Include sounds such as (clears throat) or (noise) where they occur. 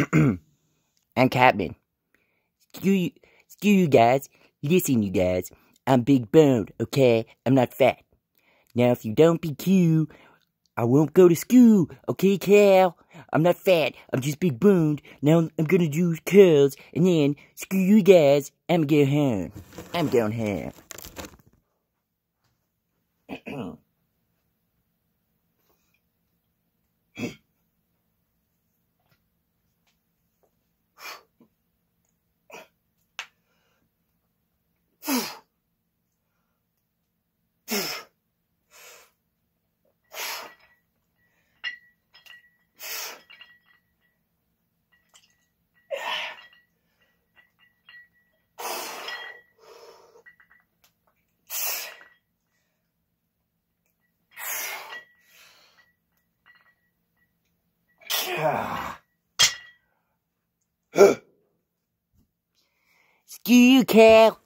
(clears throat) I'm Cartman. Screw you, screw you guys. Listen, you guys. I'm big boned, okay? I'm not fat. Now, if you don't be cute, I won't go to school, okay, Kyle? I'm not fat. I'm just big boned. Now I'm gonna do curls, and then screw you guys. I'm going home. I'm going home. Screw you, Kyle.